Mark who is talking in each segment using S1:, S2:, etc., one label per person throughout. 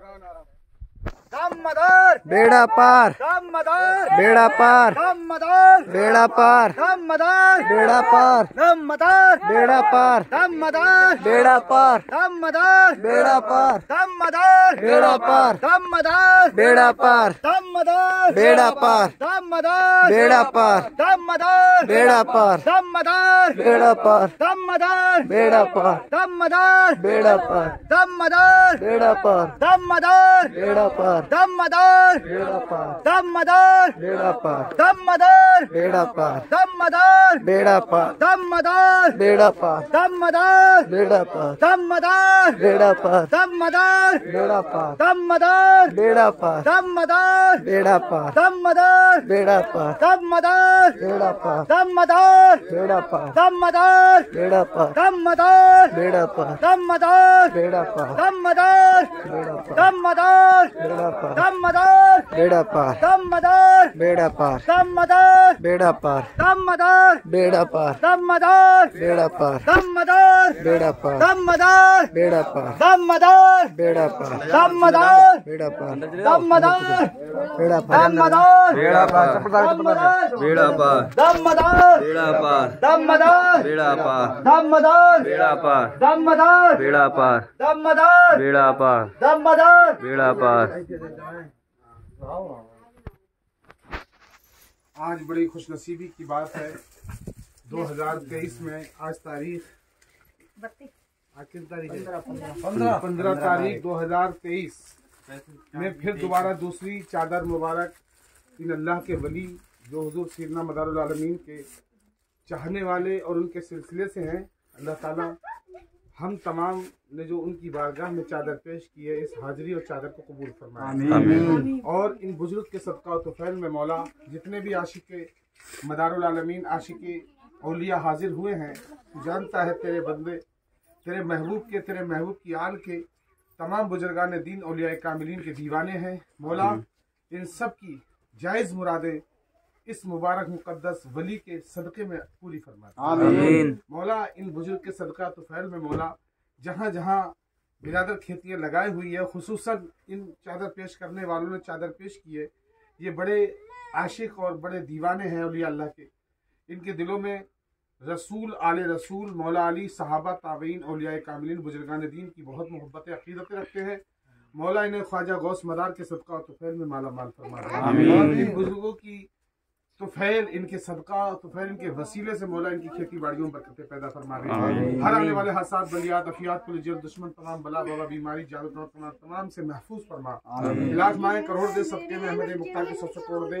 S1: no, no. दमदार
S2: बेड़ा पार
S1: दमदार
S2: बेड़ा पार
S1: दमदार
S2: बेड़ा पार
S1: दमदार
S2: बेड़ा पार
S1: दमदार
S2: बेड़ा पार
S1: दमदार
S2: बेड़ा पार
S1: दमदार
S2: बेड़ा पार
S1: दमदार
S2: बेड़ा पार
S1: दमदार
S2: बेड़ा पार
S1: दमदार
S2: बेड़ा पार
S1: दमदार
S2: बेड़ा पार
S1: दमदार
S2: बेड़ा पार
S1: दमदार
S2: बेड़ा पार
S1: दमदार
S2: बेड़ा पार
S1: दमदार
S2: बेड़ा पार
S1: दमदार
S2: बेड़ा पार
S1: दमदार
S2: बेड़ा पार
S1: दम मदार।
S2: बेड़ा पार
S1: दम मदार।
S2: बेड़ा पार।
S1: दम मदार।
S2: बेड़ा पार।
S1: दम मदार।
S2: बेड़ा पार।
S1: दम दमदार
S2: बेड़ा पार
S1: दमदार
S2: बेड़ा पार
S1: दमदार
S2: बेड़ा पार
S1: दमदार
S2: बेड़ा पार
S1: दमदार
S2: बेड़ा पार
S1: दमदार
S2: बेड़ा पार
S1: दमदार
S2: बेड़ा पार
S1: दमदार
S2: बेड़ा पार
S1: दमदार
S2: बेड़ा पार
S1: दमदार
S2: बेड़ा पार
S1: दमदार
S2: बेड़ा पार
S1: दमदार
S2: बेड़ा पार
S1: दमदार
S2: बेड़ा पार
S1: दमदार
S2: बेड़ा पार
S1: दमदार
S2: बेड़ा पार
S1: दमदार
S2: बेड़ा पार
S1: दमदार
S2: बेड़ा पार
S1: दमदार
S2: बेड़ा पार
S1: दमदार मदार
S2: बेड़ा पार
S1: दमदार
S2: बेड़ा पार
S1: दमदार
S2: बेड़ा पार
S1: दमदार
S2: बेड़ा पार
S1: दमदार
S2: बेड़ा पार
S1: दमदार
S2: बेड़ा पार
S1: दमदार
S3: बेड़ा पार बेड़ा पार
S1: दमदार
S3: बेड़ा पार
S1: दमदार
S3: बेड़ा पार
S1: दमदार
S3: बेड़ा पार
S1: दमदार
S3: बेड़ा पार
S1: दमदार
S3: बेड़ा पार
S1: दमदार
S3: बेड़ा पार
S4: आज बड़ी खुशनसीबी की बात है 2023 में आज तारीख आज किस तारीख है? पंद्रह तारीख 2023 में फिर दोबारा दूसरी चादर मुबारक इन अल्लाह के वली जो हुजूर सीरना मदारुल आलमीन के चाहने वाले और उनके सिलसिले से हैं। अल्लाह ताला हम तमाम ने जो उनकी बारगाह में चादर पेश की है इस हाजिरी और चादर को कबूल फरमाया और इन बुज़ुर्ग के सदका और तुफैल में मौला जितने भी आशिक मदारमीन आशिक औलिया हाजिर हुए हैं जानता है तेरे बंदे तेरे महबूब के तेरे महबूब की आल के तमाम बुजुर्गान दीन औलिया कामिलीन के दीवाने हैं। मौला इन सब की जायज़ मुरादें इस मुबारक मुकद्दस वली के सदक़े में पूरी फरमा मौला इन बुज़ुर्ग के सदका तो फैल में मौला जहाँ जहाँ बिरादर खेतियाँ लगाई हुई है खसूस इन चादर पेश करने वालों ने चादर पेश की है ये बड़े आशिक और बड़े दीवाने हैं अलिया अल्लाह के। इनके दिलों में रसूल आले रसूल मौला अली सहाबा ताबीन अलिया कामिलीन बुजुर्गान दीन की बहुत मोहब्बत अकीदतें रखते हैं। मौला इन्हें ख्वाजा गौस मदार के सदका और तुफैल में माला माल फरमा। इन बुज़ुर्गों की तुफैल इनके सदका तुफैल इनके वसीले से मौला इनकी खेती बाड़ियों में बरकतें पैदा फरमा रहे हैं हर आने वाले हासात बलियात अफियात पुलिस जेल दुश्मन तमाम बला बाबा बीमारी जादू तमाम तमाम से महफूज फरमा। लाख माए करोड़ दे सबके में अहमद मुख्तार के सबसे करोड़ दे।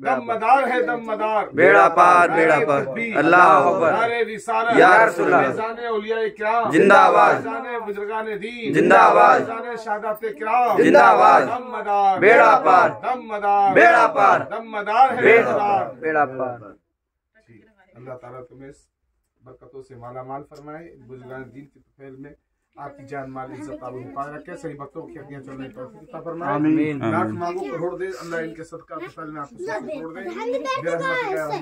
S4: दम मदार है दम मदार
S3: बेड़ा पार बेड़ा पार। अल्लाह जिंदाबाद। जिंदाबाद। जिंदाबाद।
S4: दम मदार
S3: बेड़ा पार।
S4: दम मदार
S3: बेड़ा पार।
S4: दम मदार है
S3: बेड़ा पार।
S4: अल्लाह ताला तुम्हें बरकतों से माला माल फरमाए। बुजुर्गान दीन की तफैल में आपकी जान माल इज़्ज़त आलू पाक रखे। सही भक्तों की अग्नियाँ चल रही तौफीक फरमाए। लाख मांगो करोड़ दे। अल्लाह इनके सदका फ़सल में आपको छोड़ दे। मेरा